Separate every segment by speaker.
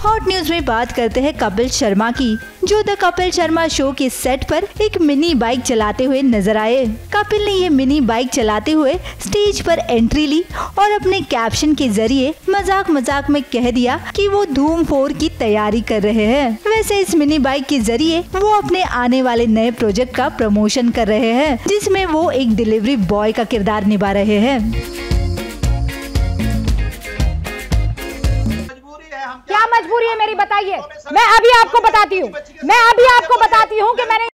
Speaker 1: Hot news में बात करते हैं कपिल शर्मा की, जो द कपिल शर्मा शो के सेट पर एक मिनी बाइक चलाते हुए नज़र आए। कपिल ने ये मिनी बाइक चलाते हुए स्टेज पर एंट्री ली और अपने कैप्शन के ज़रिए मज़ाक मज़ाक में कह दिया कि वो धूम फोर की तैयारी कर रहे हैं। वैसे इस मिनी बाइक के ज़रिए वो अपने आने वाले नए प्रोजेक्ट का प्रमोशन कर रहे हैं, जिसमें वो एक डिलीवरी बॉय का किरदार निभा रहे हैं।
Speaker 2: मजबूरी है मेरी बताइए। मैं अभी आपको बताती हूँ। मैं अभी आपको बताती हूँ कि मैंने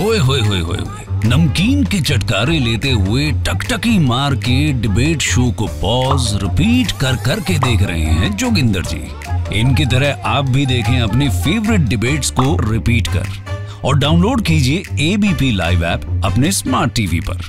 Speaker 3: ओए होए होए होए। नमकीन के चटकारे लेते हुए टकटकी मार के डिबेट शो को पॉज रिपीट कर कर के देख रहे हैं जोगिंदर जी। इनकी तरह आप भी देखें अपने फेवरेट डिबेट्स को रिपीट कर। और डाउनलोड कीजिए एबीपी लाइव ऐप अपने स्मार्ट टीवी पर।